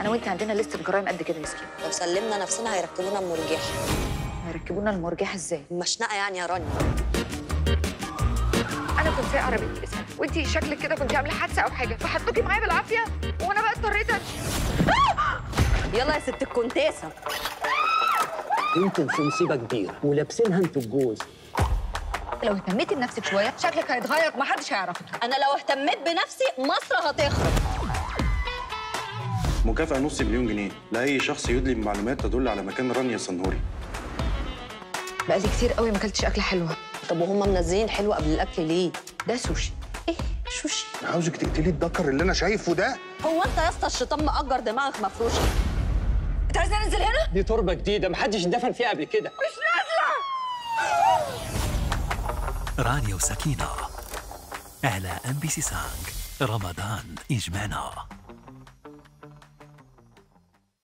أنا وأنت عندنا لسته جرائم قد كده يا سكين. لو سلمنا نفسنا هيركبونا المرجح. هيركبونا المرجح إزاي؟ مشنقة يعني يا رانيا أنا كنت سايقه عربية اسمها وأنت شكلك كده كنت عاملة حادثة أو حاجة. فحطوكي معايا بالعافية. وأنا بقى اضطريت أمشي. يلا يا ست الكونتيسة. أنتم في مصيبة كبيرة ولابسينها أنتوا الجوز. لو اهتميتي بنفسك شوية شكلك هيتغير ومحدش هيعرفك. أنا لو اهتميت بنفسي مصر هتخرب. مكافأة نص مليون جنيه لأي شخص يدلي بمعلومات تدل على مكان رانيا الصنهوري بقالي كتير قوي ما أكلتش أكلة حلوة. طب وهم منزلين حلو قبل الأكل ليه؟ ده سوشي. إيه؟ شوشي عاوزك تقتلي الدكر اللي أنا شايفه ده؟ هو أنت يا اسطى الشيطان مأجر دماغك مفروشه أنت عايزني أنزل هنا؟ دي تربة جديدة محدش دفن فيها قبل كده. رانيا وسكينة على أم بي سي سانج رمضان يجمعنا